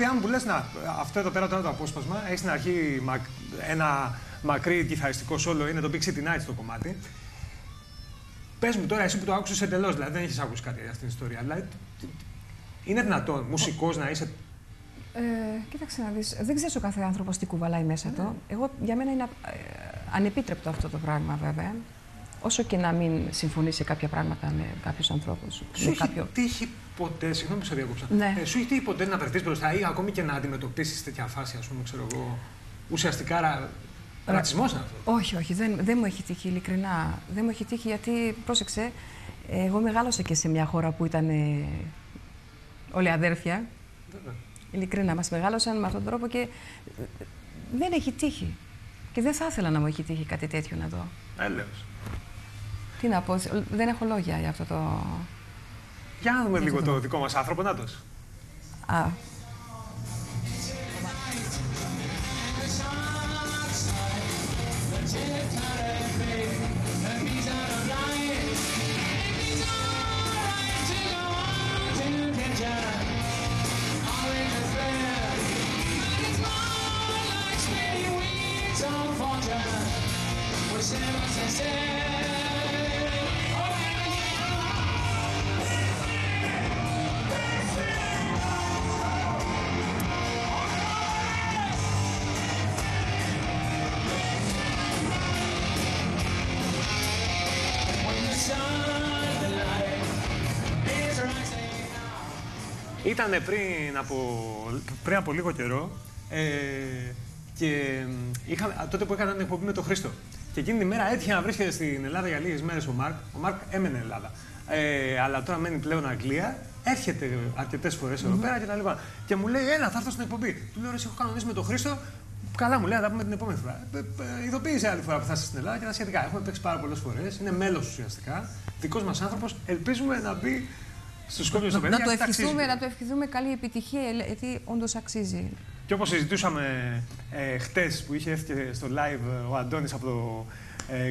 Αν μου λες, να, αυτό εδώ πέρα τώρα το απόσπασμα έχεις στην αρχή ένα μακρύ κιθαριστικό σόλο, είναι το Big City Nights το κομμάτι. Πες μου τώρα, εσύ που το άκουσες εντελώς, δηλαδή δεν έχεις ακούσει κάτι για αυτήν την ιστορία. Δηλαδή, είναι δυνατόν μουσικός να είσαι.
Ε, κοίταξε να δεις, δεν ξέρεις ο κάθε άνθρωπος τι κουβαλάει μέσα του. Εγώ, για μένα είναι ε, ανεπίτρεπτο αυτό το πράγμα βέβαια. Όσο και να μην συμφωνείς σε κάποια πράγματα με κάποιους ανθρώπους.
Σου έχει κάποιο... τύχει ποτέ, συγγνώμη που σε διακόψα,
ναι.
ε, σου έχει τύχει ποτέ να βρεθείς μπροστά ή ακόμη και να αντιμετωπίσεις τέτοια φάση, ας πούμε, ξέρω εγώ, ουσιαστικά ρα... ρατσισμός αυτό.
Όχι, όχι, δεν, δεν μου έχει τύχει, ειλικρινά. Δεν μου έχει τύχει γιατί, πρόσεξε, εγώ μεγάλωσα και σε μια χώρα που ήταν ε, όλοι αδέρφια. Βέβαια. Ειλικρινά, μας μεγάλωσαν με αυτόν τον τρόπο και δεν έχει τύχει. Και δεν θα ήθελα να μου έχει τύχει κάτι τέτοιο να δω.
Έλεος.
Τι να πω, δεν έχω λόγια για αυτό το...
Για να δούμε λίγο το δικό μας άνθρωπο, να
Α,
Ήταν πριν από, πριν από λίγο καιρό ε, και είχα, τότε που έκανα την εκπομπή με τον Χρήστο. Και εκείνη τη μέρα έτυχε να βρίσκεται στην Ελλάδα για λίγες μέρες ο Μάρκ. Ο Μάρκ έμενε Ελλάδα. ε, αλλά τώρα μένει πλέον Αγγλία. Έρχεται αρκετές φορές εδώ πέρα και τα λοιπά. Και μου λέει, Έλα, θα έρθω στην εκπομπή. Του λέω, Ρε, έχω κανονίσει με τον Χρήστο. Καλά, μου λέει, θα τα πούμε την επόμενη φορά. Ε, ε, Ειδοποίησε άλλη φορά που θα είσαι στην Ελλάδα και τα σχετικά. Έχουμε παίξει πάρα πολλές φορές. Είναι μέλος ουσιαστικά. Δικός μας άνθρωπος. Ελπίζουμε να μπει στου Σκόπιου στο παιδί.
Να το,
γιατί ταξίζει.
ευχηθούμε, να το ευχηθούμε καλή επιτυχία, γιατί όντως αξίζει.
Και όπως συζητούσαμε ε, χτες που είχε έρθει και στο live ε, ο Αντώνης από το ε,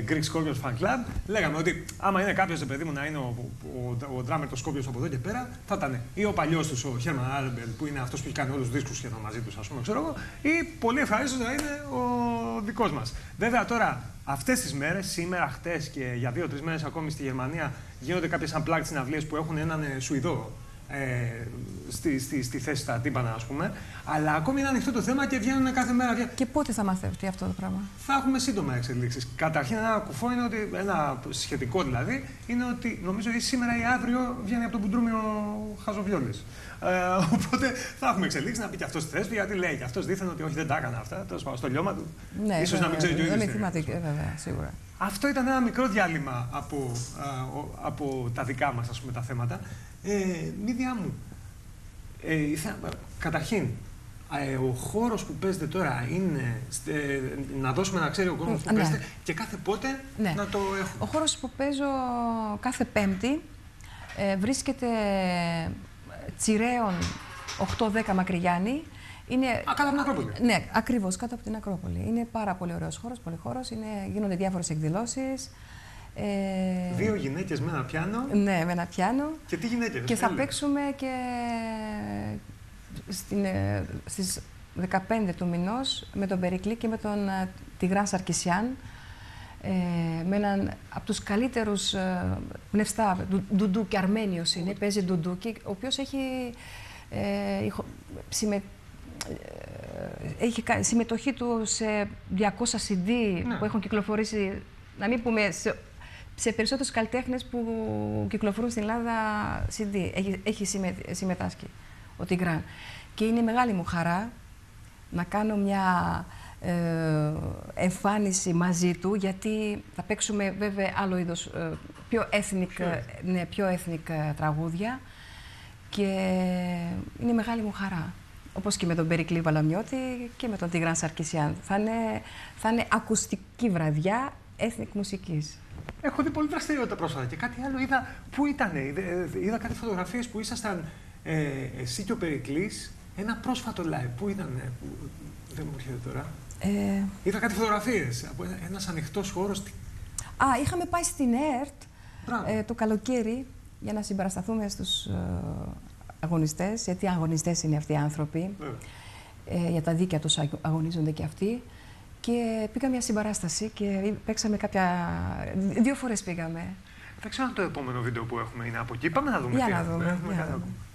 Greek Scorpions Fan Club, λέγαμε ότι άμα είναι κάποιος παιδί μου να είναι ο, ο, ο, ο drummer των Scorpions από εδώ και πέρα, θα ήταν ή ο παλιός τους, ο Herman Alben, που είναι αυτός που έχει κάνει όλους τους δίσκους σχεδόν μαζί τους, ας πούμε, ξέρω εγώ, ή πολύ ευχαρίστως να είναι ο δικός μας. Βέβαια τώρα, αυτές τις μέρες, σήμερα, χτες και για δύο-τρεις μέρες ακόμη στη Γερμανία, γίνονται κάποιες unplugged συναυλίες που έχουν έναν ε, Σουηδό ε, στη, στη, στη θέση στα τύμπανα, ας πούμε. Αλλά ακόμη είναι ανοιχτό το θέμα και βγαίνουν κάθε μέρα. βγα-
Και πότε θα μαθευτεί αυτό το πράγμα;
Θα έχουμε σύντομα εξελίξεις. Καταρχήν, ένα κουφό είναι ότι, ένα σχετικό δηλαδή, είναι ότι νομίζω ή σήμερα ή αύριο βγαίνει από τον Κουντρούμιο Χαζοβιόλη. Ε, οπότε θα έχουμε εξελίξεις να πει και αυτός στη θέση του, γιατί λέει και αυτός δίθεν ότι όχι δεν τα έκανα αυτά. Τέλος πάντων, στο λιώμα του.
Ναι,
ίσως να μην
βέβαια,
ξέρει και ο
Δεν
ίδιος
με
τι
θυμάται,
έκανε.
ε, βέβαια, σίγουρα.
Αυτό ήταν ένα μικρό διάλειμμα από, α, ο- από τα δικά μας, ας πούμε, τα θέματα. Ε, Μίδια μου, ε, ήθελα- καταρχήν, ε, ο χώρος που παίζετε τώρα είναι, στε- να δώσουμε να ξέρει ο κόσμος που
Ναι.
παίζετε και κάθε πότε
Ναι.
να το
Ο
έχουμε.
χώρος που παίζω κάθε Πέμπτη ε, βρίσκεται Τσιραίων 8-10 Μακριγιάννη. Είναι...
Α, κάτω από την Ακρόπολη.
Ναι, ακριβώς κάτω από την Ακρόπολη. Είναι πάρα πολύ ωραίος χώρος, πολύ χώρος. Είναι, γίνονται διάφορες εκδηλώσεις. Ε,
Δύο γυναίκες με ένα πιάνο
Ναι, με ένα πιάνο.
και τι γυναίκες.
Και θα
έλα.
παίξουμε και στην, ε, στις 15 του μηνός με τον Περικλή και με τον ε, Τιγράν Σαρκισιάν ε, με έναν από τους καλύτερους ε, πνευστά, ντου- ντουντούκι, Αρμένιος είναι, παίζει ντουντούκι, ο οποίος έχει, ε, ηχο- συμμε- ε, έχει κα- συμμετοχή του σε 200 CD
Ναι.
που έχουν κυκλοφορήσει, να μην πούμε σε, σε περισσότερους καλλιτέχνες που κυκλοφορούν στην Ελλάδα CD. Έχει, έχει συμμε- συμμετάσχει ο Τιγκράν. Και είναι μεγάλη μου χαρά να κάνω μια ε, εμφάνιση μαζί του, γιατί θα παίξουμε βέβαια άλλο είδος, ε, πιο ethnic,
Πιο
ε, ναι, πιο ethnic ε, τραγούδια και είναι μεγάλη μου χαρά. Όπως και με τον Περικλή Βαλαμιώτη και με τον Τιγράν Σαρκισιάν. Θα είναι, θα είναι ακουστική βραδιά ethnic μουσικής.
Έχω δει πολύ δραστηριότητα πρόσφατα και κάτι άλλο είδα. Πού ήταν, είδα κάτι φωτογραφίες που ήσασταν ε, εσύ και ο Περικλής ένα πρόσφατο live. Πού ήταν, που, δεν μου έρχεται τώρα.
Ε,
Είδα κάτι φωτογραφίες από ένα ένας ανοιχτός χώρος. Τι-
α, είχαμε πάει στην ΕΡΤ
Μπράβο.
ε, το καλοκαίρι για να συμπαρασταθούμε στους ε, αγωνιστές, γιατί αγωνιστές είναι αυτοί οι άνθρωποι.
Βέβαια.
ε, για τα δίκαια τους αγ- αγωνίζονται και αυτοί. Και πήγα μια συμπαράσταση και παίξαμε κάποια... Δύο φορές πήγαμε.
Δεν ξέρω αν το επόμενο βίντεο που έχουμε είναι από εκεί. Πάμε να δούμε.
Για
τι
να
έχουμε.
δούμε,
Έχουμε
για
κάτι
να
ακόμα.
δούμε.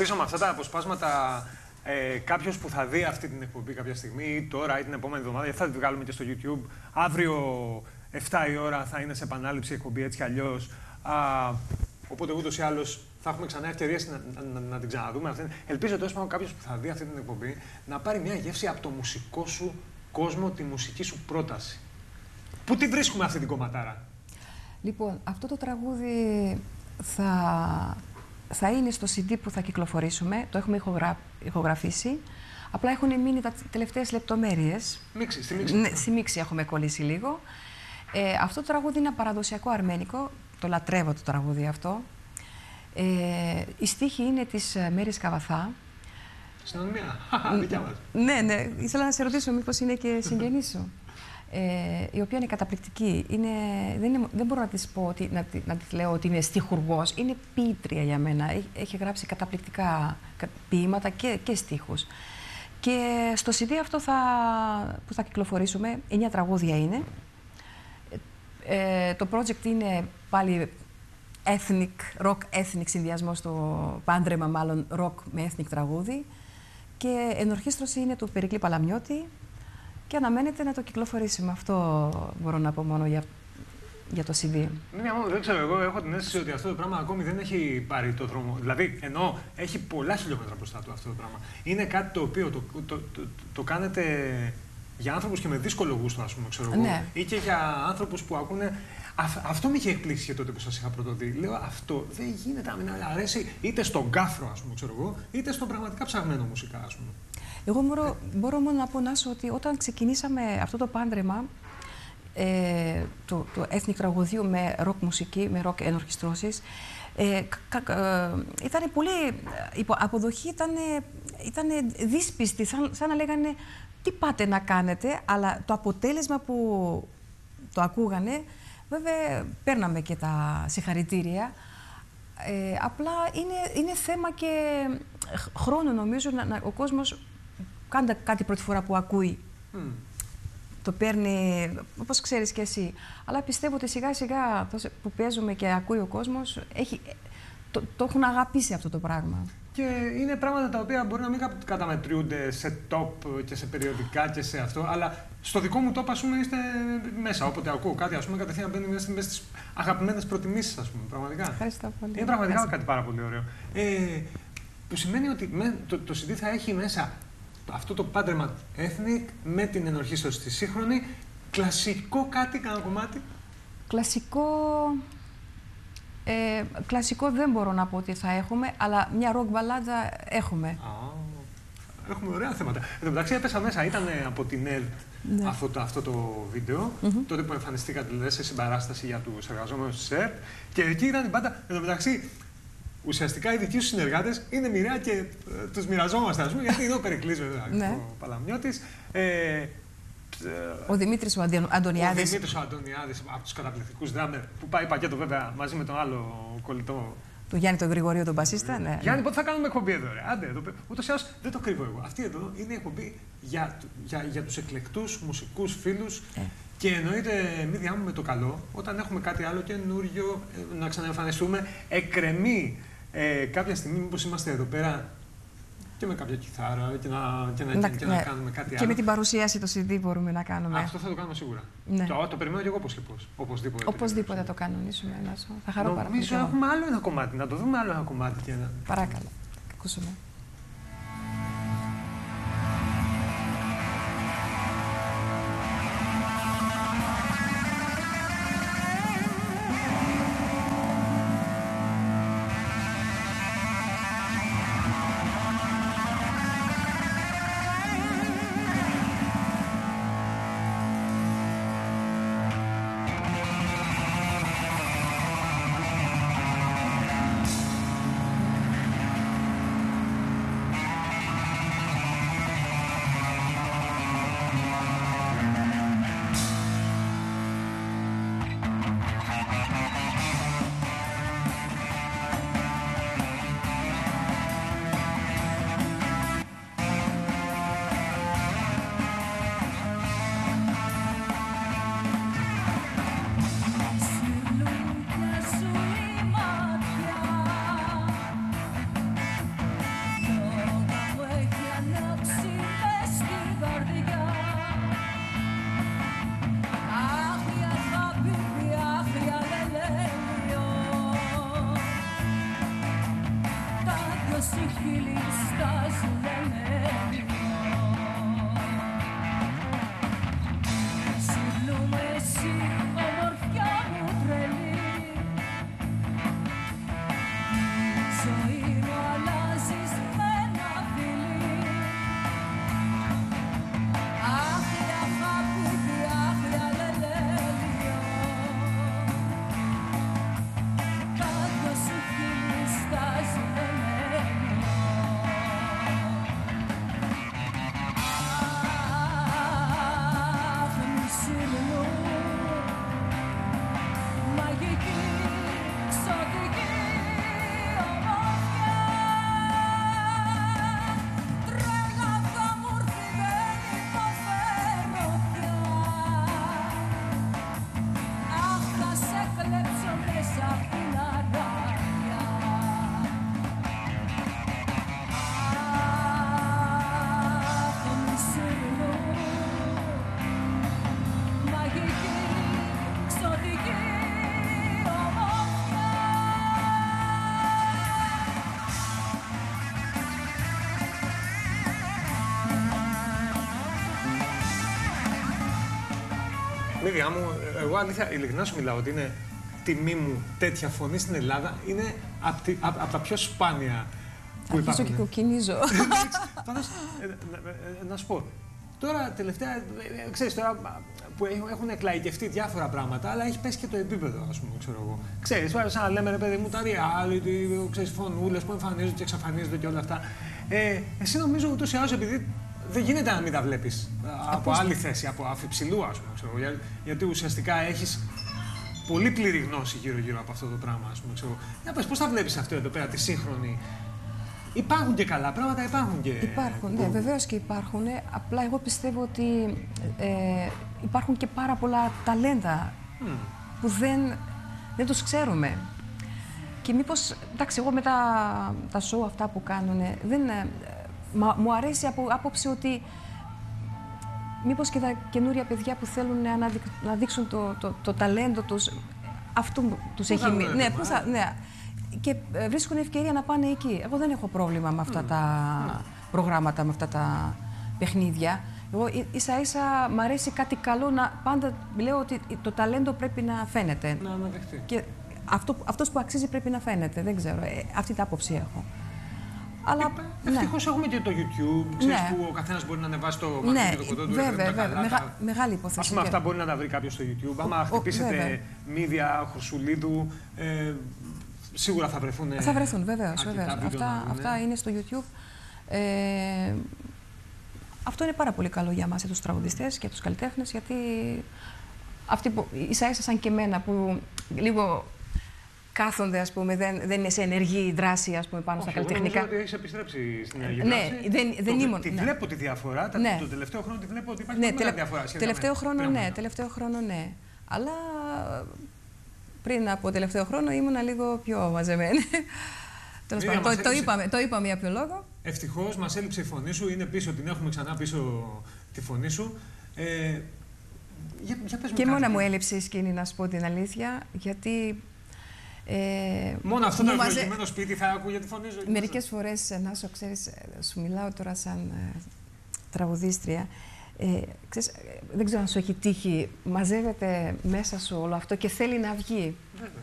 Ελπίζω με αυτά τα αποσπάσματα ε, κάποιος που θα δει αυτή την εκπομπή κάποια στιγμή, ή τώρα ή την επόμενη εβδομάδα, γιατί θα τη βγάλουμε και στο YouTube. Αύριο 7 η ώρα θα είναι σε επανάληψη η εκπομπή έτσι κι αλλιώς. Οπότε ούτως ή άλλως θα έχουμε ξανά ευκαιρίε να, να, να, την ξαναδούμε. Ελπίζω τόσο πάντων κάποιος που θα δει αυτή την εκπομπή να πάρει μια γεύση από το μουσικό σου κόσμο, τη μουσική σου πρόταση. Πού τη βρίσκουμε αυτή την κομματάρα;
Λοιπόν, αυτό το τραγούδι θα θα είναι στο CD που θα κυκλοφορήσουμε, το έχουμε ηχογρα... ηχογραφήσει. Απλά έχουν μείνει τα τελευταίες λεπτομέρειες.
Μίξη, στη μίξη.
Ναι, στη μίξη έχουμε κολλήσει λίγο. Ε, αυτό το τραγούδι είναι παραδοσιακό αρμένικο. Το λατρεύω το τραγούδι αυτό. Ε, η στίχη είναι της ε, Μέρης Καβαθά.
Συνομιλία. Δικιά μας.
Ναι, ναι. Ήθελα να σε ρωτήσω μήπως είναι και συγγενής σου; Ε, η οποία είναι καταπληκτική. Είναι, δεν, είναι, δεν μπορώ να της πω, ότι, να, να της λέω ότι είναι στιχουργός, είναι ποιήτρια για μένα. Έχει, γράψει καταπληκτικά ποίηματα και, και στίχους. Και στο CD αυτό θα, που θα κυκλοφορήσουμε, εννιά τραγούδια είναι. Ε, το project είναι πάλι ethnic, rock ethnic συνδυασμός στο πάντρεμα μάλλον rock με ethnic τραγούδι. Και ενορχίστρωση είναι του Περικλή Παλαμιώτη, και αναμένεται να το κυκλοφορήσουμε. Αυτό μπορώ να πω μόνο για, για το CD.
Ναι, δεν ξέρω, εγώ έχω την αίσθηση ότι αυτό το πράγμα ακόμη δεν έχει πάρει το δρόμο. Δηλαδή, ενώ έχει πολλά χιλιόμετρα μπροστά του αυτό το πράγμα. Είναι κάτι το οποίο το, το, το, το κάνετε για άνθρωπου και με δύσκολο γούστο, ας πούμε, ξέρω εγώ.
Ναι.
Ή και για άνθρωπου που ακούνε. αυτό με είχε εκπλήξει και τότε που σας είχα πρωτοδεί. Λέω αυτό δεν γίνεται να μην αρέσει είτε στον κάφρο, ας πούμε, ξέρω εγώ, είτε στον πραγματικά ψαγμένο μουσικά, ας πούμε.
Εγώ μπορώ, μπορώ μόνο να πω να ότι όταν ξεκινήσαμε αυτό το πάντρεμα, ε, το, το ethnic τραγουδίου με rock μουσική, με rock ενορχιστρώσεις, ε, ε, ήταν πολύ, η αποδοχή ήταν, ήταν δύσπιστη, σαν, σαν να λέγανε τι πάτε να κάνετε, αλλά το αποτέλεσμα που το ακούγανε, βέβαια παίρναμε και τα συγχαρητήρια, ε, απλά είναι, είναι θέμα και χρόνου νομίζω να, να, ο κόσμος κάντε κάτι πρώτη φορά που ακούει. Το παίρνει, όπως ξέρεις και εσύ. Αλλά πιστεύω ότι σιγά σιγά που παίζουμε και ακούει ο κόσμος, το, το έχουν αγαπήσει αυτό το πράγμα.
Και είναι πράγματα τα οποία μπορεί να μην καταμετριούνται σε top και σε περιοδικά και σε αυτό, αλλά στο δικό μου top, ας πούμε, είστε μέσα. Όποτε ακούω κάτι, ας πούμε, κατευθείαν μπαίνει μέσα, μέσα στις αγαπημένες προτιμήσεις, ας πούμε. Πραγματικά.
Ευχαριστώ πολύ.
Είναι πραγματικά κάτι πάρα πολύ ωραίο. Ε, που σημαίνει ότι με, το, το CD θα έχει μέσα αυτό το πάντρεμα ethnic με την ενορχήστωση στη σύγχρονη. Κλασικό κάτι, κανένα κομμάτι;
Κλασικό. Ε, κλασικό δεν μπορώ να πω ότι θα έχουμε, αλλά μια rock μπαλάντα έχουμε.
Α, έχουμε ωραία θέματα. Εν τω μεταξύ έπεσα μέσα, ήταν από την ΕΡΤ ναι. αυτό, το, αυτό το βίντεο, mm -hmm. τότε που εμφανιστήκατε δηλαδή, σε συμπαράσταση για τους εργαζόμενους της ΕΡΤ. Και εκεί ήταν η πάντα. Εν τω μεταξύ, ουσιαστικά οι δικοί σου συνεργάτες είναι μοιραία και ε, τους μοιραζόμαστε, ας πούμε, γιατί είναι ο Περικλής, βέβαια, ναι. ο Παλαμιώτη. Ε,
ο Δημήτρης ο Αντωνιάδης.
Ο Δημήτρης ο Αντωνιάδης από τους καταπληκτικούς δράμερ που πάει πακέτο βέβαια μαζί με τον άλλο κολλητό.
Του Γιάννη τον Γρηγορίου, τον Μπασίστα. Ναι,
Γιάννη, πότε θα κάνουμε εκπομπή εδώ, ρε; Άντε, εδώ. Ούτως ή άλλως δεν το κρύβω εγώ. Αυτή εδώ είναι η εκπομπή για, για, για τους εκλεκτούς μουσικούς φίλους. Ε. Και εννοείται μη διάμουμε το καλό όταν έχουμε κάτι άλλο καινούριο ε, να ξαναεμφανιστούμε. Εκκρεμεί ε, κάποια στιγμή, μήπως είμαστε εδώ πέρα και με κάποια κιθάρα και να, και να, να, και να ναι. κάνουμε κάτι άλλο.
Και με την παρουσίαση του CD μπορούμε να κάνουμε.
Αυτό θα το κάνουμε σίγουρα. Ναι. Το, το περιμένω και εγώ πώς και πώς. Οπωσδήποτε.
Οπωσδήποτε το κανονίσουμε. Θα χαρώ πάρα
πολύ. Νομίζω έχουμε άλλο ένα κομμάτι. Να το δούμε άλλο ένα κομμάτι. Και να...
Παράκαλα. Ακούσουμε.
Μύρια μου, εγώ αλήθεια, ειλικρινά σου μιλάω ότι είναι τιμή μου τέτοια φωνή στην Ελλάδα. Είναι από απ τα πιο σπάνια που υπάρχουν.
Αρχίζω και κοκκινίζω.
Πάντως, ε, να σου πω, τώρα τελευταία, ε, ξέρεις, τώρα που έχουν εκλαϊκευτεί διάφορα πράγματα, αλλά έχει πέσει και το επίπεδο, ας πούμε, ξέρω εγώ. Ξέρεις, σαν να λέμε, ρε παιδί μου, τα reality, ξέρεις, φωνούλες που εμφανίζονται και εξαφανίζονται και όλα αυτά. Ε, εσύ νομίζω ούτως ή άλλως, επειδή δεν γίνεται να μην τα βλέπεις από άλλη θέση, από αφιψηλού, ας πούμε. Ξέρω, για, γιατί ουσιαστικά έχεις πολύ πλήρη γνώση γύρω-γύρω από αυτό το πράγμα. Ας πούμε, ξέρω. Για πες, πώς θα βλέπεις αυτό εδώ πέρα, τη σύγχρονη; Υπάρχουν και καλά πράγματα, υπάρχουν και...
Υπάρχουν, ναι, βεβαίως και υπάρχουν. Απλά εγώ πιστεύω ότι ε, υπάρχουν και πάρα πολλά ταλέντα που δεν, δεν τους ξέρουμε.
Και μήπως, εντάξει, εγώ με τα, τα show αυτά που κάνουν, δεν, ε, μα, μου αρέσει από άποψη ότι μήπως και τα καινούρια παιδιά που θέλουν να, δείξουν, να δείξουν το, το, το, ταλέντο τους, αυτό τους έχει μείνει. Ναι, πού θα, ναι. Και ε, βρίσκουν ευκαιρία να πάνε εκεί. Εγώ δεν έχω πρόβλημα με αυτά τα προγράμματα, με αυτά τα παιχνίδια. Εγώ ίσα ίσα μ' αρέσει κάτι καλό να πάντα λέω ότι το ταλέντο πρέπει να φαίνεται.
Να αναδεχτεί.
Και αυτό, αυτός που αξίζει πρέπει να φαίνεται. Δεν ξέρω. Ε, αυτή την άποψη έχω. Αλλά,
ε, Ευτυχώς ναι. έχουμε και το YouTube, ξέρεις, ναι. που ο καθένας μπορεί να ανεβάσει το
ναι, το κοντό του. Βέβαια, βέβαια. Μεγα, μεγάλη υπόθεση.
Α πούμε, αυτά μπορεί να τα βρει κάποιος στο YouTube. Άμα χτυπήσετε μύδια Χρυσουλίδου, ε, σίγουρα θα βρεθούν.
Θα βρεθούν, βεβαίως. Αυτά, αυτά είναι στο YouTube. Ε, αυτό είναι πάρα πολύ καλό για μας, για τους τραγουδιστές και τους καλλιτέχνες, γιατί αυτοί που ίσα ίσα σαν και εμένα που λίγο κάθονται, ας πούμε, δεν, δεν είναι σε ενεργή δράση ας πούμε, πάνω
Όχι,
στα καλλιτεχνικά.
Εγώ ότι έχεις επιστρέψει στην ενεργή
ναι,
δράση.
δεν, δεν
το,
ήμουν.
Τη
ναι.
βλέπω τη διαφορά. Ναι. Το τελευταίο χρόνο τη βλέπω ότι υπάρχει ναι, τελε... διαφορά.
Τελευταίο χρόνο, ναι, τελευταίο χρόνο, ναι. Αλλά πριν από τελευταίο χρόνο ήμουν λίγο πιο μαζεμένη. Τέλος πάντων, το, το, είπαμε, το είπαμε για ποιο λόγο.
Ευτυχώς μας έλειψε η φωνή σου. Είναι πίσω, την έχουμε ξανά πίσω τη φωνή σου. Ε, για, για πες
και μόνο μου έλειψε η σκηνή, να σου πω την αλήθεια, γιατί.
Ε, μόνο αυτό το ευλογημένο μαζε... σπίτι θα ακούγε τη φωνή σου.
Μερικές φορές, να σου ξέρει, σου μιλάω τώρα σαν ε, τραγουδίστρια. Ε, ξέρεις, δεν ξέρω αν σου έχει τύχει, μαζεύεται μέσα σου όλο αυτό και θέλει να βγει. Βέβαια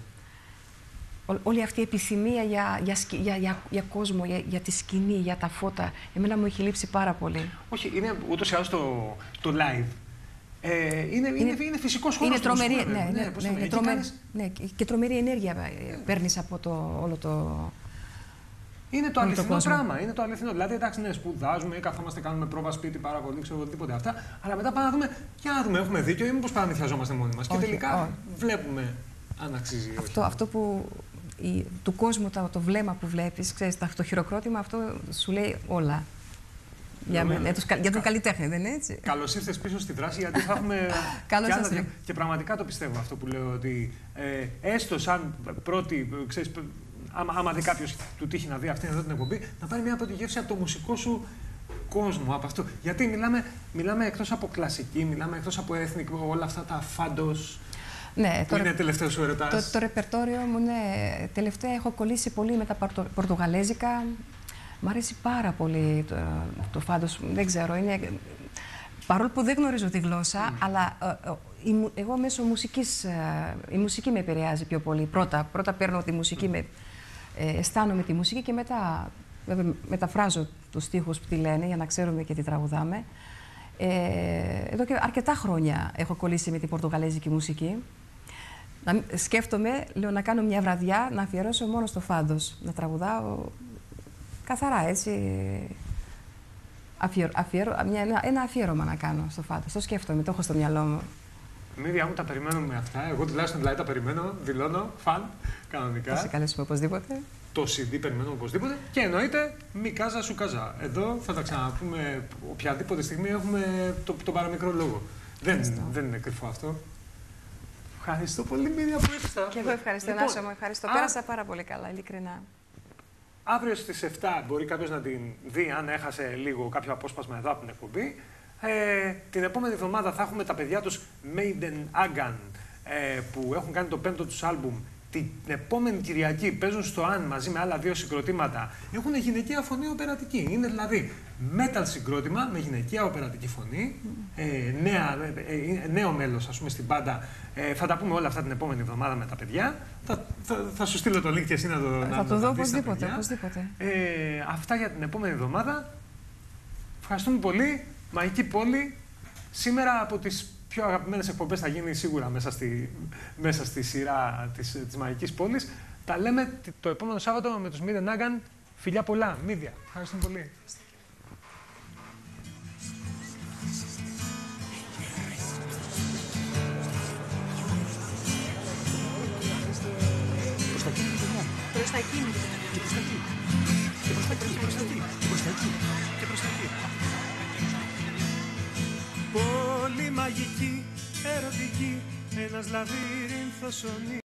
όλη αυτή η επιθυμία για, για, για, για, για κόσμο, για, για τη σκηνή, για τα φώτα, εμένα μου έχει λείψει πάρα πολύ.
Όχι, είναι ούτως ή άλλως το, το live. Ε, είναι, είναι, είναι, είναι φυσικός χώρος.
Είναι τρομερή, ναι, ναι, ναι, ναι, ναι, τρομερή, ναι, και τρομερή ενέργεια ε, παίρνεις από το, όλο το.
Είναι το αληθινό πράγμα. Είναι το αληθινό. Δηλαδή, εντάξει, ναι, σπουδάζουμε ή καθόμαστε, κάνουμε πρόβα σπίτι πάρα πολύ, ξέρω οτιδήποτε αυτά. Αλλά μετά πάμε να δούμε, για να δούμε, έχουμε δίκιο ή μήπως παραμυθιαζόμαστε μόνοι μας. Και τελικά όχι. βλέπουμε αν αξίζει ή όχι.
Αυτό, αυτό που η, του κόσμου το, το βλέμμα που βλέπεις, ξέρεις, το χειροκρότημα αυτό σου λέει όλα. Για, για, τους, για τον καλλιτέχνη, δεν είναι έτσι;
Καλώς ήρθες πίσω στη δράση, γιατί θα έχουμε.
Καλώς
ήρθε. Και, και πραγματικά το πιστεύω αυτό που λέω, ότι ε, έστω σαν πρώτη, ξέρεις, άμα, άμα δει κάποιος του τύχει να δει αυτήν εδώ την εκπομπή, να πάρει μια πρώτη γεύση από το μουσικό σου κόσμο, από αυτό. Γιατί μιλάμε, μιλάμε εκτός από κλασική, μιλάμε εκτός από εθνικό, όλα αυτά τα φάντος
ναι,
το, είναι τελευταίο σου
ερωτάς. Το, το ρεπερτόριο μου, ναι. Τελευταία έχω κολλήσει πολύ με τα πορτογαλέζικα. Μ' αρέσει πάρα πολύ το, το φάντος. Δεν ξέρω, είναι... Παρόλο που δεν γνωρίζω τη γλώσσα, αλλά ε, ε, εγώ μέσω μουσικής, ε, η μουσική με επηρεάζει πιο πολύ. Πρώτα, πρώτα παίρνω τη μουσική, με, αισθάνομαι τη μουσική και μετά βέβαια, μεταφράζω τους στίχους που τη λένε για να ξέρουμε και τι τραγουδάμε. Ε, εδώ και αρκετά χρόνια έχω κολλήσει με την πορτογαλέζικη μουσική να, σκέφτομαι, λέω, να κάνω μια βραδιά να αφιερώσω μόνο στο φάντος. Να τραγουδάω καθαρά, έτσι. Αφιερω, αφιερω, μια, ένα, ένα αφιέρωμα να κάνω στο φάντος. Το σκέφτομαι, το έχω στο μυαλό μου.
Μίδια μου τα περιμένουμε αυτά. Εγώ τουλάχιστον δηλαδή τα περιμένω, δηλώνω, φαν, κανονικά.
Θα σε καλέσουμε οπωσδήποτε.
Το CD περιμένουμε οπωσδήποτε. Και εννοείται, μη κάζα σου κάζα. Εδώ θα τα ξαναπούμε οποιαδήποτε στιγμή έχουμε το, τον παραμικρό λόγο. Δεν, δεν είναι κρυφό αυτό. Ευχαριστώ πολύ, Μύρια, που ήρθα.
Και εγώ ευχαριστώ, λοιπόν, Νάσο μου. Ευχαριστώ. Α... Πέρασα πάρα πολύ καλά, ειλικρινά.
Αύριο στις 7 μπορεί κάποιος να την δει, αν έχασε λίγο κάποιο απόσπασμα εδώ από την εκπομπή. Ε, την επόμενη εβδομάδα θα έχουμε τα παιδιά τους Maiden Agan ε, που έχουν κάνει το πέμπτο τους άλμπουμ την επόμενη Κυριακή παίζουν στο Αν μαζί με άλλα δύο συγκροτήματα. Έχουν γυναικεία φωνή οπερατική. Είναι δηλαδή metal συγκρότημα με γυναικεία οπερατική φωνή. Ε, νέα, ε, ε νέο μέλος, ας πούμε, στην πάντα. Ε, θα τα πούμε όλα αυτά την επόμενη εβδομάδα με τα παιδιά. Θα, θα, θα σου στείλω το link και εσύ να το
Θα
να,
το δω οπωσδήποτε. οπωσδήποτε.
Ε, αυτά για την επόμενη εβδομάδα. Ευχαριστούμε πολύ. Μαϊκή πόλη. Σήμερα από τις πιο αγαπημένες εκπομπές θα γίνει σίγουρα μέσα στη, μέσα στη σειρά της της Μαγικής Πόλης. Τα λέμε το επόμενο Σάββατο με τους Μίδε Νάγκαν. Φιλιά πολλά, Μίδια. Ευχαριστούμε πολύ.
Προς τα εκεί. Και προς τα εκεί. Και προς τα εκεί. Και προς τα εκεί. Και προς τα εκεί. Και προς τα εκεί πολύ μαγική, ερωτική, ένας λαβύρινθος ονείρος.